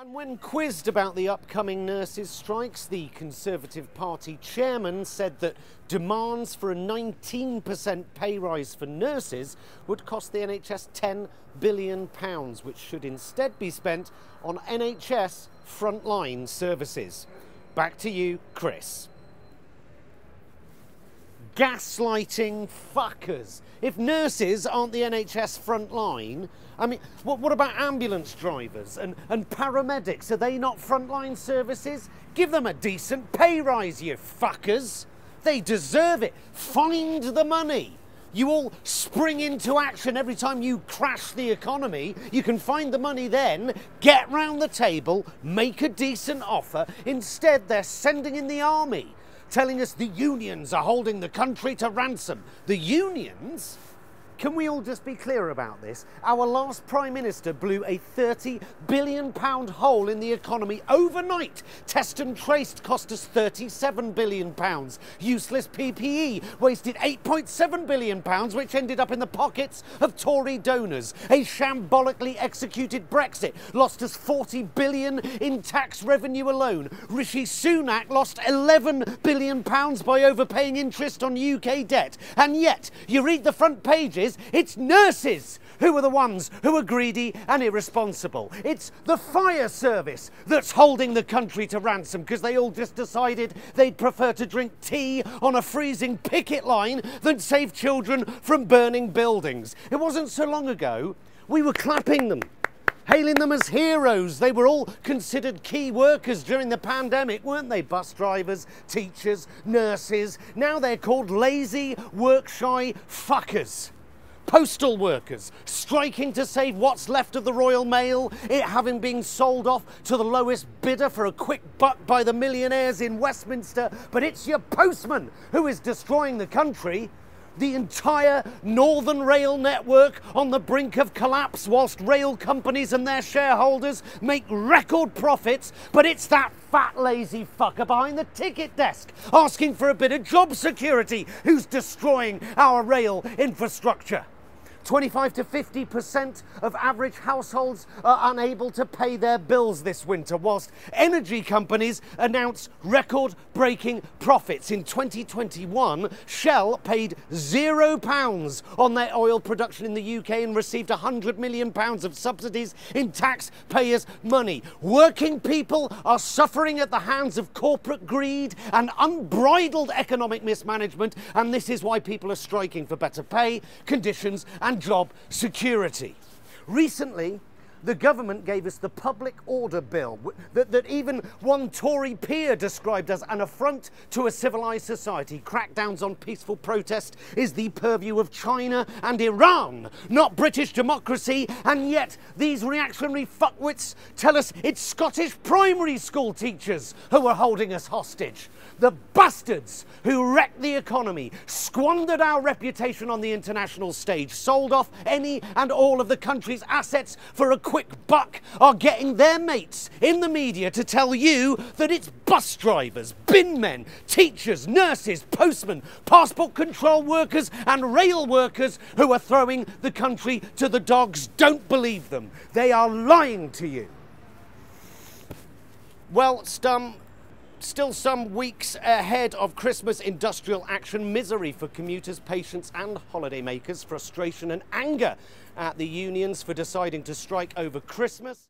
And when quizzed about the upcoming nurses' strikes, the Conservative Party chairman said that demands for a 19% pay rise for nurses would cost the NHS £10 billion, which should instead be spent on NHS frontline services. Back to you, Chris gaslighting fuckers. If nurses aren't the NHS front line, I mean, what, what about ambulance drivers and, and paramedics? Are they not frontline services? Give them a decent pay rise, you fuckers. They deserve it. Find the money. You all spring into action every time you crash the economy. You can find the money then, get round the table, make a decent offer. Instead, they're sending in the army telling us the unions are holding the country to ransom. The unions? Can we all just be clear about this? Our last Prime Minister blew a £30 billion hole in the economy overnight. Test and traced cost us £37 billion. Useless PPE wasted £8.7 billion, which ended up in the pockets of Tory donors. A shambolically executed Brexit lost us £40 billion in tax revenue alone. Rishi Sunak lost £11 billion by overpaying interest on UK debt. And yet, you read the front pages it's nurses who are the ones who are greedy and irresponsible. It's the fire service that's holding the country to ransom because they all just decided they'd prefer to drink tea on a freezing picket line than save children from burning buildings. It wasn't so long ago we were clapping them hailing them as heroes. They were all considered key workers during the pandemic, weren't they? Bus drivers, teachers, nurses. Now they're called lazy, work shy fuckers postal workers striking to save what's left of the Royal Mail, it having been sold off to the lowest bidder for a quick buck by the millionaires in Westminster. But it's your postman who is destroying the country. The entire Northern Rail network on the brink of collapse, whilst rail companies and their shareholders make record profits. But it's that fat lazy fucker behind the ticket desk asking for a bit of job security who's destroying our rail infrastructure. 25 to 50% of average households are unable to pay their bills this winter, whilst energy companies announce record breaking profits. In 2021, Shell paid zero pounds on their oil production in the UK and received 100 million pounds of subsidies in taxpayers' money. Working people are suffering at the hands of corporate greed and unbridled economic mismanagement, and this is why people are striking for better pay, conditions, and job security. Recently, the government gave us the Public Order Bill that, that, even one Tory peer described as an affront to a civilised society. Crackdowns on peaceful protest is the purview of China and Iran, not British democracy. And yet, these reactionary fuckwits tell us it's Scottish primary school teachers who are holding us hostage. The bastards who wrecked the economy, squandered our reputation on the international stage, sold off any and all of the country's assets for a quick buck, are getting their mates in the media to tell you that it's bus drivers, bin men, teachers, nurses, postmen, passport control workers, and rail workers who are throwing the country to the dogs. Don't believe them. They are lying to you. Well, Stum, Still some weeks ahead of Christmas industrial action, misery for commuters, patients, and holidaymakers, frustration and anger at the unions for deciding to strike over Christmas.